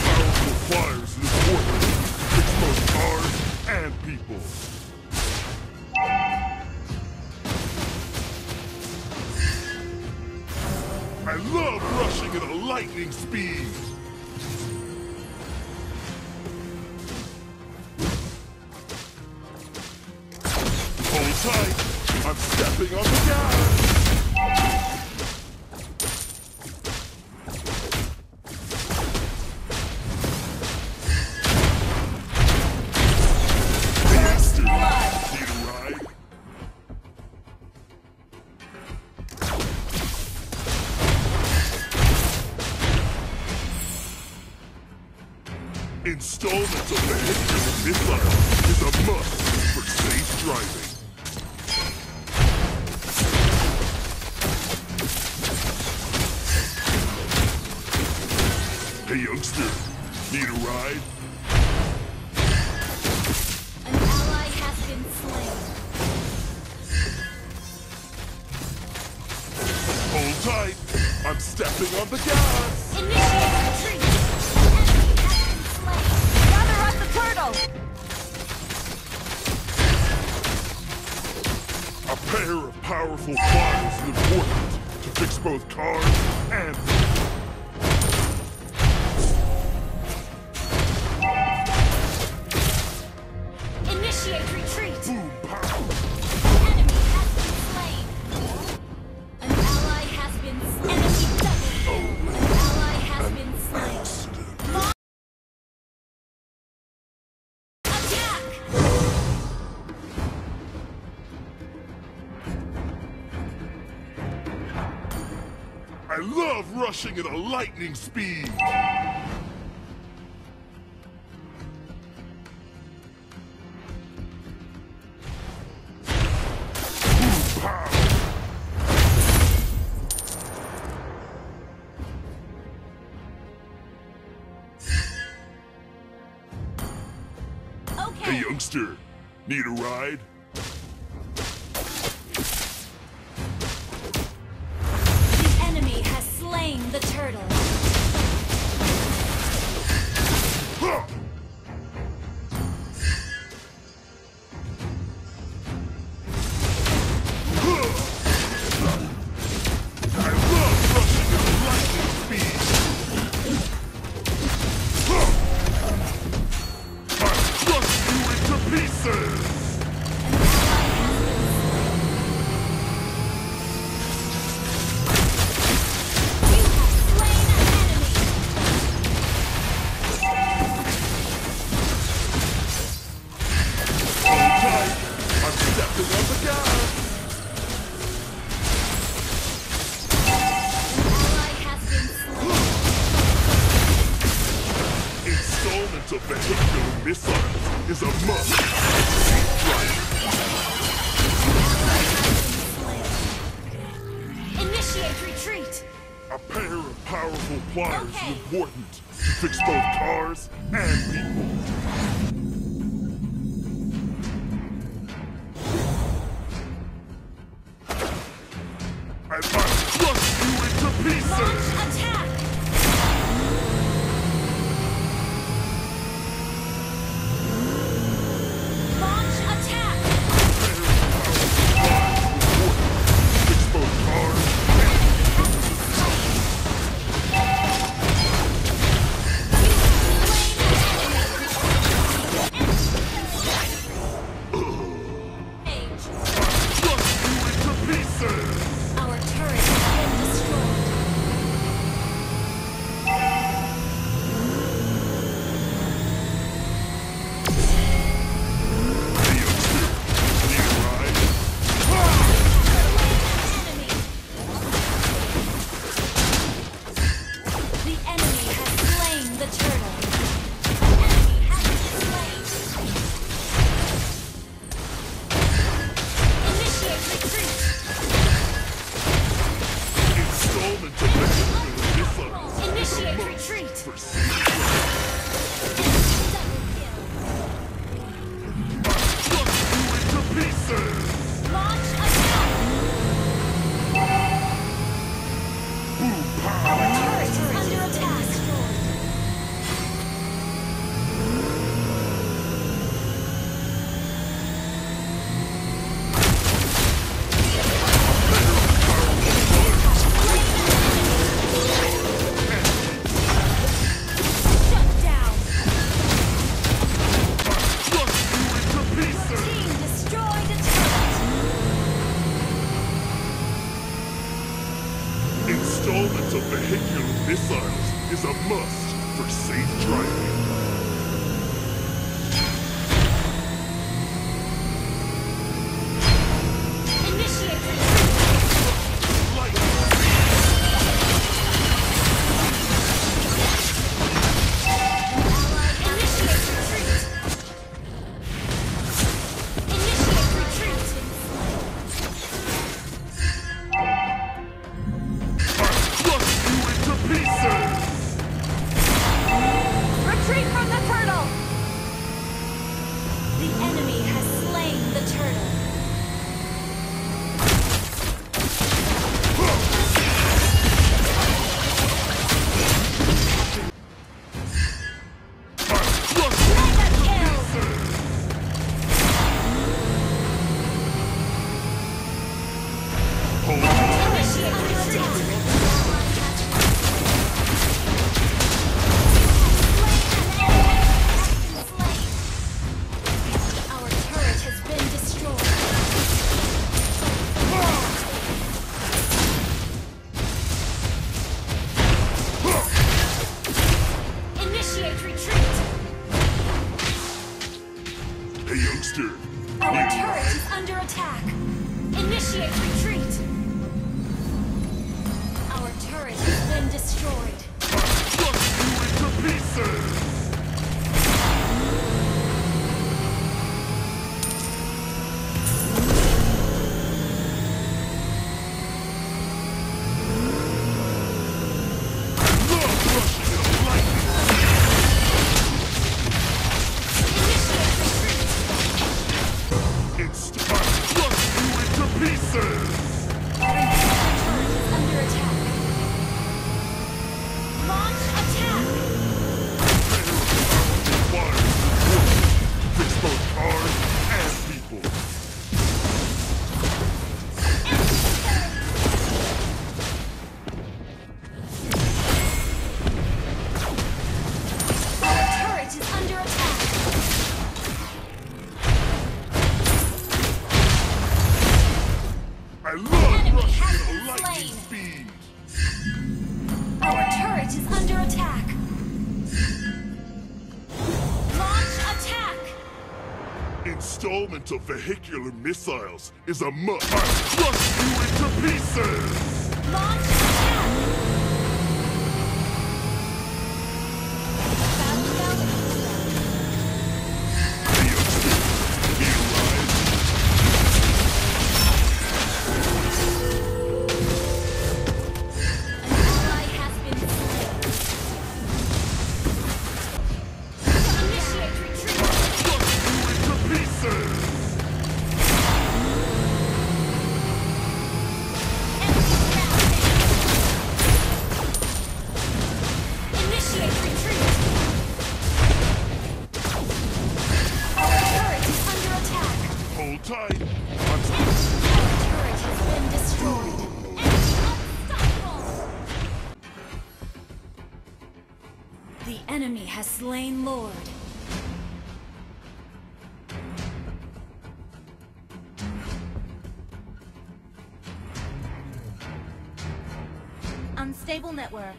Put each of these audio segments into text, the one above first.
Powerful flyers is important to fix both cars and people. I love rushing at a lightning speed. Installment of vehicular missile is a must for safe driving. Hey youngster, need a ride? Powerful flyers is important to fix both cars and rushing at a lightning speed. Hey youngster, need a ride? Pliers Okay. important to fix both cars and people. Listen! Installments of vehicular missiles is a must for safe driving. installment of vehicular missiles is a must. I'll crush you into pieces! Launch unstable network.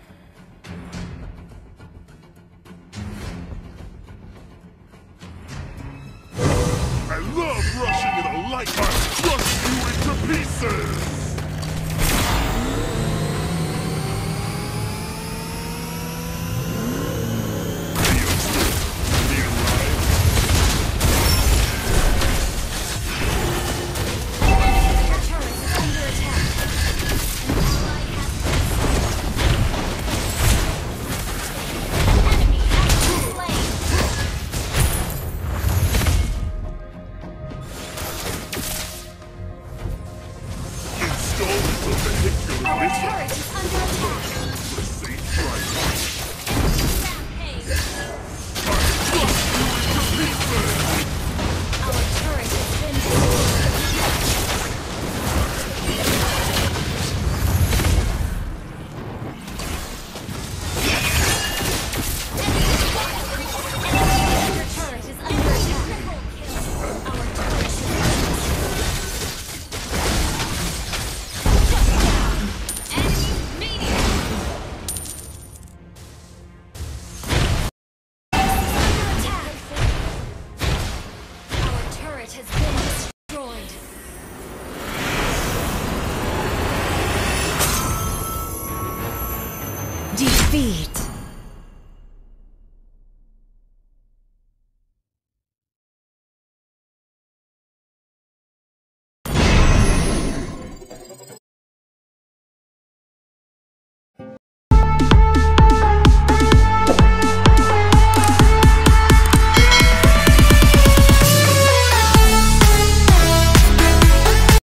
I love rushing in a light heart, crushing you into pieces! Our turret is under attack. Defeat.